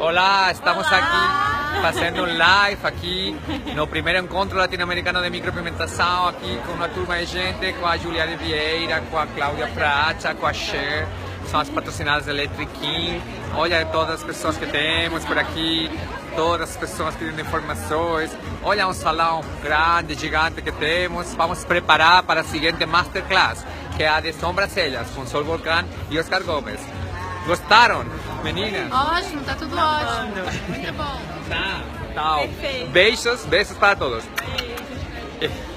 Olá, estamos aqui fazendo um live aqui no primeiro encontro latino-americano de micropigmentação aqui com uma turma de gente, com a Juliane Vieira, com a Cláudia Prata, com a Cher, são as patrocinadas da Electric King. Olha todas as pessoas que temos por aqui, todas as pessoas pedindo informações. Olha um salão grande, gigante que temos. Vamos preparar para a seguinte masterclass, que é a de sobrancelhas, com Sol Volcán e Oscar Gomes. Gostaram, meninas? Ótimo, tá tudo ótimo. Muito bom. Tá. Tchau. Perfeito. Beijos, beijos para todos. Beijo.